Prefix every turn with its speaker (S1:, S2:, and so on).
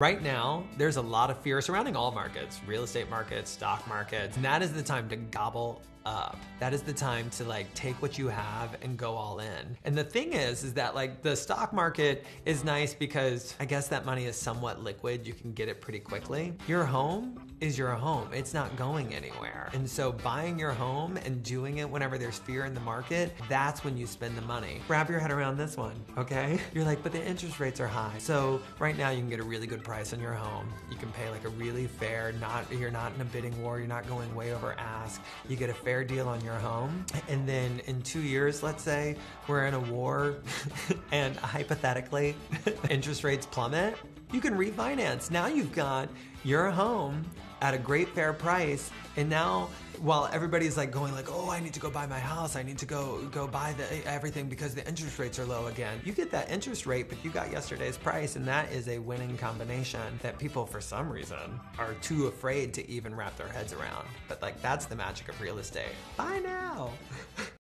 S1: Right now, there's a lot of fear surrounding all markets, real estate markets, stock markets, and that is the time to gobble up. That is the time to like take what you have and go all in. And the thing is, is that like the stock market is nice because I guess that money is somewhat liquid. You can get it pretty quickly. Your home is your home. It's not going anywhere. And so buying your home and doing it whenever there's fear in the market, that's when you spend the money. Wrap your head around this one, okay? You're like, but the interest rates are high. So right now you can get a really good price on your home. You can pay like a really fair, not you're not in a bidding war, you're not going way over ask. You get a fair deal on your home. And then in 2 years, let's say, we're in a war and hypothetically interest rates plummet, you can refinance. Now you've got your home at a great fair price and now while everybody's like going like oh i need to go buy my house i need to go go buy the everything because the interest rates are low again you get that interest rate but you got yesterday's price and that is a winning combination that people for some reason are too afraid to even wrap their heads around. But like that's the magic of real estate. Buy now